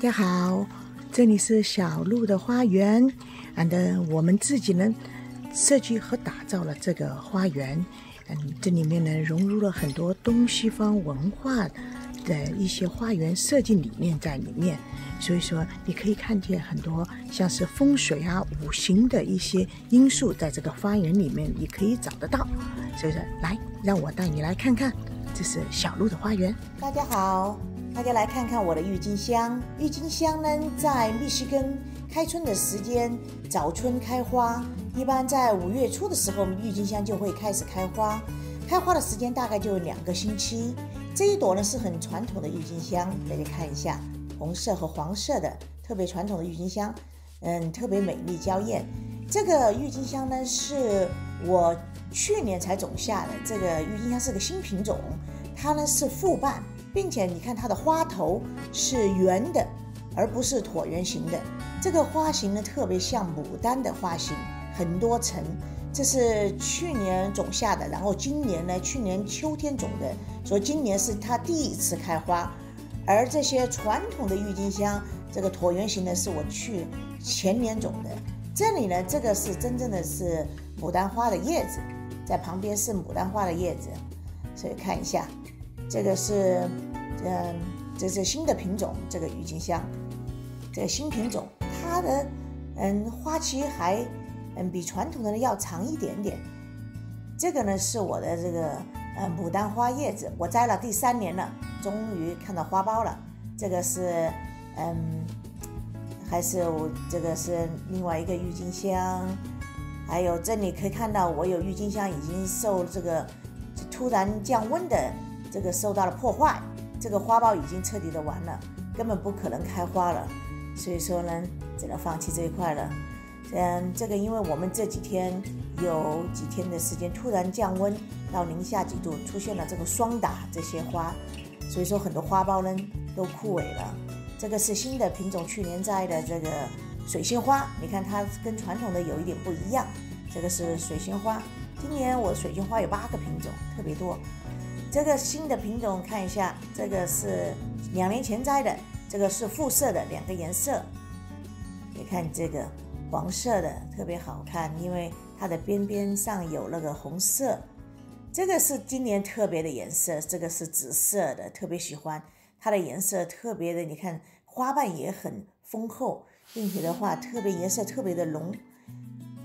大家好，这里是小鹿的花园，and 我们自己呢设计和打造了这个花园，嗯，这里面呢融入了很多东西方文化的一些花园设计理念在里面，所以说你可以看见很多像是风水啊、五行的一些因素在这个花园里面你可以找得到，所以说来让我带你来看看，这是小鹿的花园。大家好。大家来看看我的郁金香。郁金香呢，在密西根开春的时间，早春开花。一般在五月初的时候，郁金香就会开始开花。开花的时间大概就两个星期。这一朵呢是很传统的郁金香，大家看一下，红色和黄色的，特别传统的郁金香，嗯，特别美丽娇艳。这个郁金香呢是我去年才种下的，这个郁金香是个新品种，它呢是复瓣。并且你看它的花头是圆的，而不是椭圆形的。这个花型呢特别像牡丹的花型，很多层。这是去年种下的，然后今年呢，去年秋天种的，所以今年是它第一次开花。而这些传统的郁金香，这个椭圆形的是我去前年种的。这里呢，这个是真正的是牡丹花的叶子，在旁边是牡丹花的叶子，所以看一下。这个是，嗯，这是新的品种，这个郁金香，这个新品种，它的，嗯，花期还，嗯，比传统的要长一点点。这个呢是我的这个，呃，牡丹花叶子，我摘了第三年了，终于看到花苞了。这个是，嗯，还是我这个是另外一个郁金香，还有这里可以看到我有郁金香已经受这个突然降温的。这个受到了破坏，这个花苞已经彻底的完了，根本不可能开花了，所以说呢，只能放弃这一块了。嗯，这个因为我们这几天有几天的时间突然降温到零下几度，出现了这个霜打这些花，所以说很多花苞呢都枯萎了。这个是新的品种，去年栽的这个水仙花，你看它跟传统的有一点不一样。这个是水仙花，今年我水仙花有八个品种，特别多。这个新的品种看一下，这个是两年前摘的，这个是复色的两个颜色。你看这个黄色的特别好看，因为它的边边上有那个红色。这个是今年特别的颜色，这个是紫色的，特别喜欢它的颜色特别的。你看花瓣也很丰厚，并且的话特别颜色特别的浓，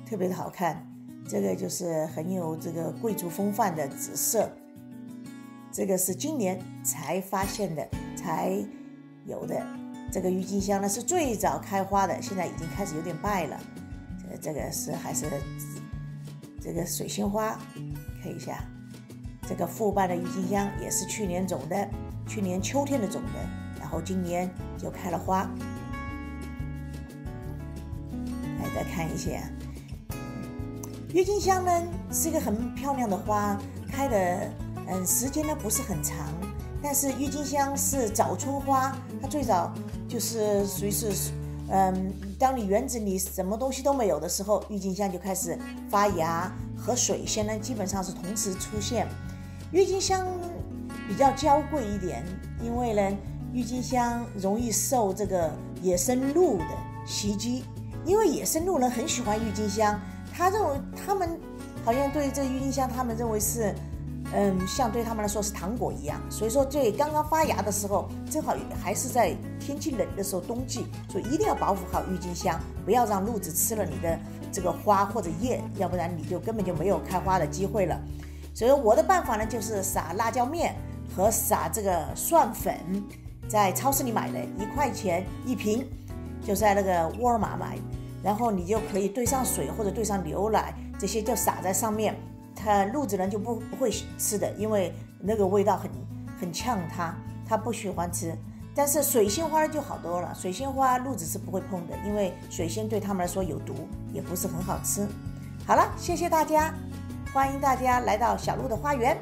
特别的好看。这个就是很有这个贵族风范的紫色。这个是今年才发现的，才有的。这个郁金香呢是最早开花的，现在已经开始有点败了。这个这个是还是这个水仙花，看一下。这个复瓣的郁金香也是去年种的，去年秋天的种的，然后今年就开了花。来再看一下，郁金香呢是一个很漂亮的花，开的。嗯，时间呢不是很长，但是郁金香是早春花，它最早就是属于是，嗯，当你园子里什么东西都没有的时候，郁金香就开始发芽，和水仙呢基本上是同时出现。郁金香比较娇贵一点，因为呢，郁金香容易受这个野生鹿的袭击，因为野生鹿呢很喜欢郁金香，他认为他们好像对这郁金香，他们认为是。嗯，像对他们来说是糖果一样，所以说对刚刚发芽的时候，正好还是在天气冷的时候，冬季，所以一定要保护好郁金香，不要让鹿子吃了你的这个花或者叶，要不然你就根本就没有开花的机会了。所以我的办法呢，就是撒辣椒面和撒这个蒜粉，在超市里买的，一块钱一瓶，就在那个沃尔玛买，然后你就可以兑上水或者兑上牛奶，这些就撒在上面。呃鹿子人就不不会吃的，因为那个味道很很呛他，他不喜欢吃。但是水仙花就好多了，水仙花鹿子是不会碰的，因为水仙对他们来说有毒，也不是很好吃。好了，谢谢大家，欢迎大家来到小鹿的花园。